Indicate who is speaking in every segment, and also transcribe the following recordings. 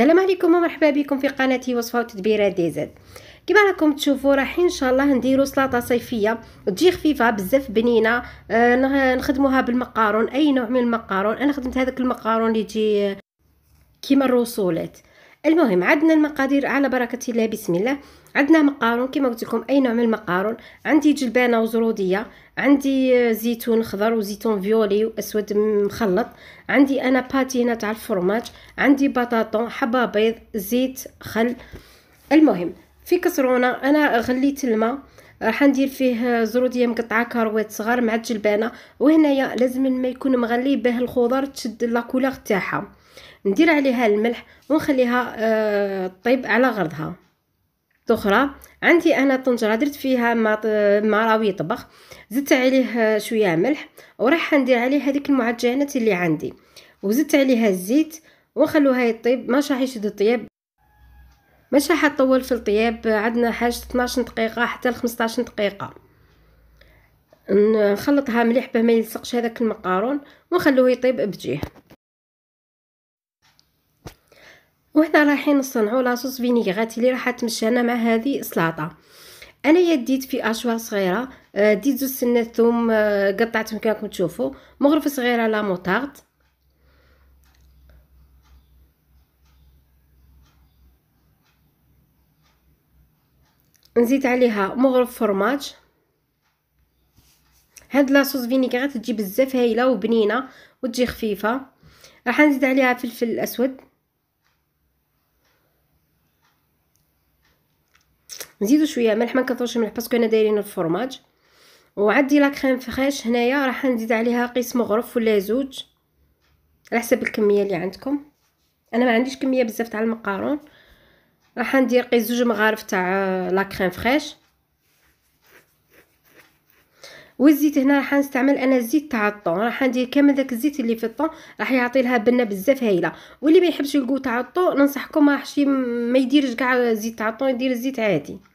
Speaker 1: السلام عليكم ومرحبا بكم في قناتي وصفة وتدبيرات دي زد. كما راكم تشوفوا رايحين إن شاء الله نديروا سلطه صيفية تجي خفيفه بزاف بنينة. آه نخدموها بالمقارون أي نوع من المقارون. أنا خدمت هذاك المقارون اللي يجي كيما الرسولات المهم عندنا المقادير على بركة الله بسم الله. عندنا مقارون كما قلت لكم أي نوع من المقارون عندي جلبانة وزرودية عندي زيتون خضر وزيتون فيولي وأسود مخلط عندي أنا باتينة تاع الفرماج عندي بطاطون حبه بيض زيت خل. المهم في كسرونة أنا غليت الماء راح ندير فيه زرودية مقطعة كاروات صغار مع الجلبانة وهنايا لازم الماء يكون مغلي باه الخضر تشد لا كولور تاعها. ندير عليها الملح ونخليها أه طيب على غرضها. أخرى عندي أنا طنجرة درت فيها ما راوي طبخ زدت عليه شوية ملح وراح ندير عليه هذيك المعجنات اللي عندي. وزدت عليها الزيت ونخلوها يطيب. مش راح يشد الطياب. مش راح تطول في الطياب. عندنا حاجة 12 دقيقة حتى ل 15 دقيقة. نخلطها مليح باه ما يلصقش هذاك المقارون ونخلوه يطيب بجيه. وهنا رايحين نصنعوا لاصوص فينيغرات اللي راح تمشينا مع هذه السلطه أنا يديت في أشواط صغيرة آه، ديت زوج سنات ثوم آه، قطعتهم كما تشوفوا. مغرفة صغيرة لا موطارد. نزيد عليها مغرف فرماج. هاد لاصوص فينيغرات تجي بزاف هايلة وبنينة وتجي خفيفة. راح نزيد عليها فلفل أسود. نزيدو شوية ملح ما نكثروش الملح parce que أنا دايرين الفرماج. وعندي la crème fraîche هنايا راح نزيد عليها قيس مغرف ولا زوج على حسب الكمية اللي عندكم. أنا ما عنديش كمية بزاف تاع المقارون. راح ندير قيس زوج مغارف تاع la crème fraîche والزيت هنا راح نستعمل أنا الزيت تاع الطون. راح ندير كامل داك الزيت اللي في الطون راح يعطي لها بنة بزاف هايلة. واللي ما يحبش ال goût تاع الطون ننصحكم ما راحش ما يديرش كاع الزيت تاع الطون يدير الزيت عادي.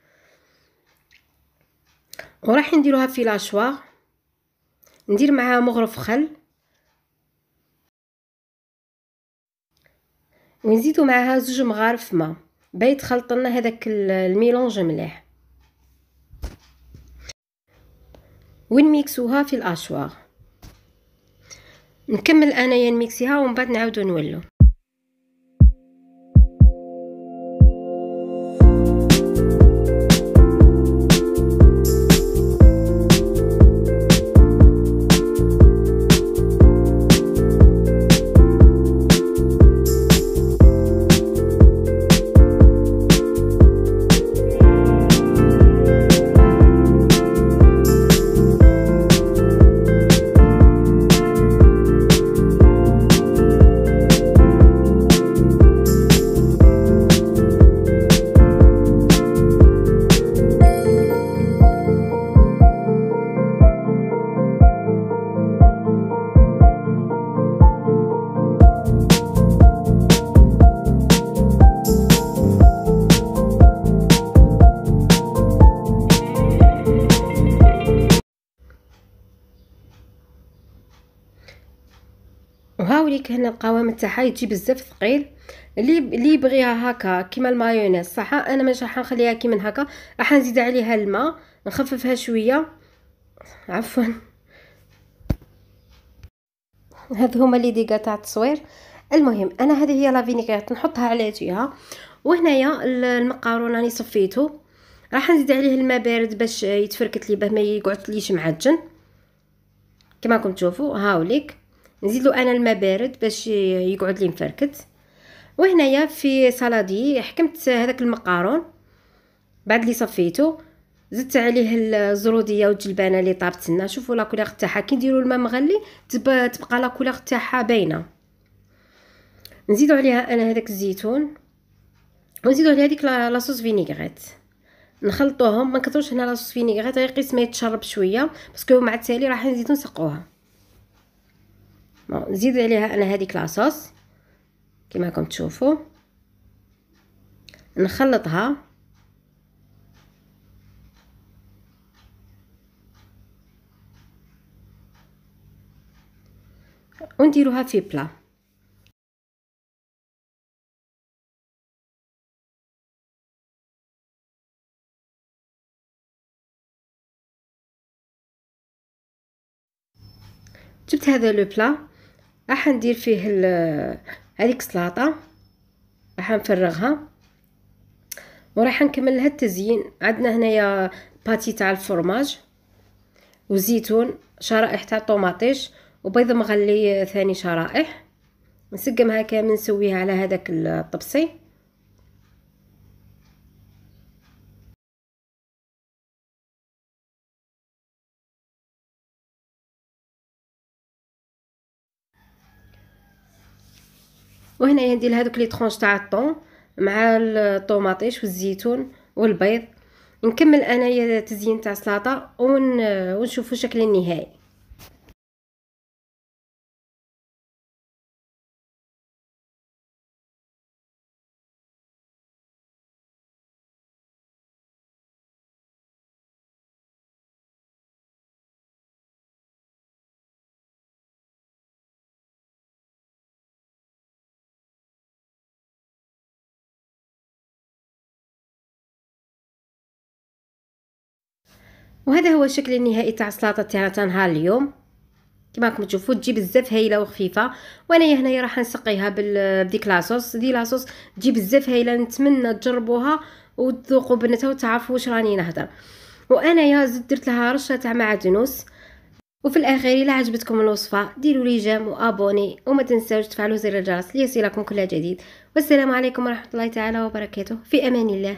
Speaker 1: وراح نديروها في لاشواغ ندير معاها مغرف خل. ونزيدو معاها زوج مغارف ماء. باه خلط لنا هذاك الميلونج مليح. ونميكسوها في الاشواغ نكمل أنايا نميكسيها ومن بعد نعاودو نولو. وهاوليك هنا القوام تاعها يجي بزاف ثقيل. اللي اللي يبغيها هكا كيما المايونيز صح أنا راح نخليها كيما هكا. راح نزيد عليها الماء نخففها شوية. عفوا. هذ هما لي ديغا تاع التصوير. المهم أنا هذه هي لا نحطها على جهه وهنايا المقارون راني صفيته. راح نزيد عليه الماء بارد باش يتفركت لي باه ما يقعدليش معجن. كما راكم تشوفوا هاوليك. نزيد له أنا الماء بارد باش يقعد لي مفركت. وهنايا في saladier حكمت هذاك المقارون بعد لي صفيته زدت عليه الزرودية والجلبانة اللي طابت لنا. شوفوا la couleur تاعها كي نديروا الماء مغلي تبقى la couleur تاعها باينة. نزيدو عليها أنا هذاك الزيتون ونزيدو عليها هذيك la sauce vinaigrette. نخلطوهم ما نكثروش هنا la sauce vinaigrette غير قيس ما يتشرب شوية parce que مع التالي راح نزيدو نسقوها. نزيد عليها أنا هذيك لاصوص كما راكم تشوفوا. نخلطها. ونديروها في بلا. جبت هذا لو بلا؟ راح ندير فيه هذيك السلطه راح نفرغها وراح نكمل لها التزيين. عندنا هنايا باتي تاع الفرماج وزيتون شرائح تاع طوماطيش وبيض مغلي ثاني شرائح. نسقمها كامل نسويها على هذاك الطبسي. وهنا ندير هذوك لي طرونش تاع الطون مع الطوماطيش والزيتون والبيض. نكمل أنايا تزيين تاع السلطة ون... ونشوفوا شكل النهائي. وهذا هو الشكل النهائي تاع السلطه تاعنا تاع نهار اليوم. كما راكم تشوفوا تجي بزاف هايلة وخفيفة وأنا هنايا راح نسقيها بديك لاصوص دي لاصوص تجي بزاف هايلة نتمنى تجربوها وتذوقوا بنتها وتعرفوا واش راني نهضر. وأنا يا زدت درت لها رشة تاع معدنوس وفي الاخير إلا عجبتكم الوصفة ديروا لي جيم وأبوني وما تنساوش تفعلوا زر الجرس ليصلكم كل جديد. والسلام عليكم ورحمة الله تعالى وبركاته. في أمان الله.